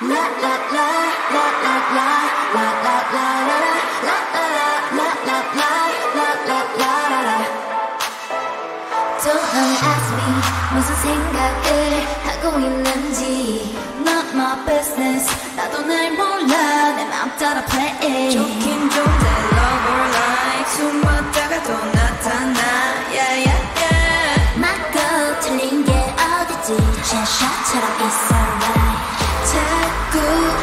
Don't ask me 무슨 생각을 하고 있는지 Not my business 나도 날 몰라 내 맘 따라 play 좋긴 좋은데 love or like 숨었다가 또 나타나 yeah yeah yeah 맞고 틀린 게 어딨지 샷샷처럼 it's alright 자꾸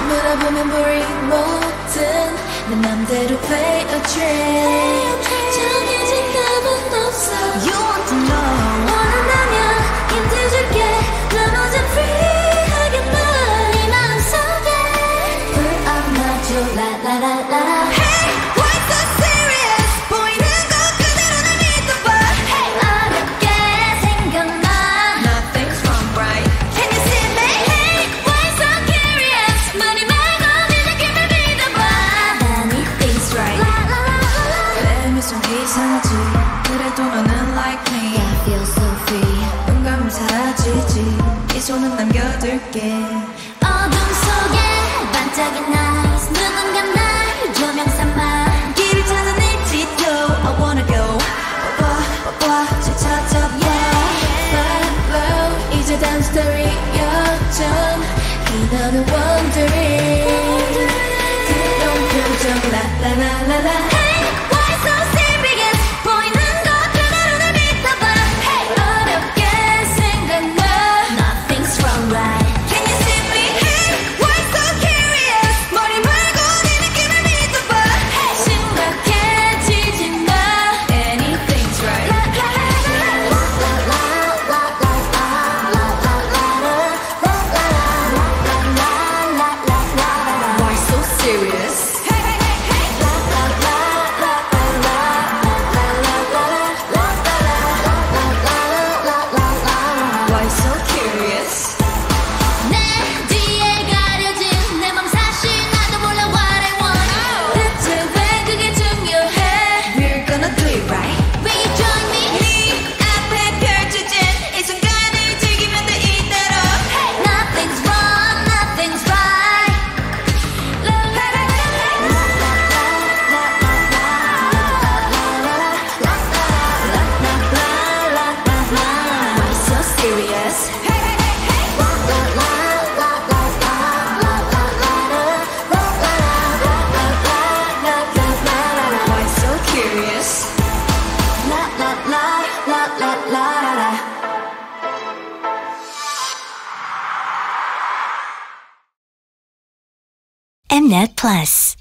물어보면 boring 뭐든 내 맘대로 play a trick 이상하지 그래도 너는 like me I feel so free 눈 감으면 사라지지 이 손은 남겨둘게 어둠 속에 반짝인 nice 눈은 감나 조명 삼아 길을 찾아내지도 I wanna go 봐봐 잘 찾아봐 Follow 이제 다음 스토리 역전 그녀는 wondering 그런 표정 라라라라라 Net Plus.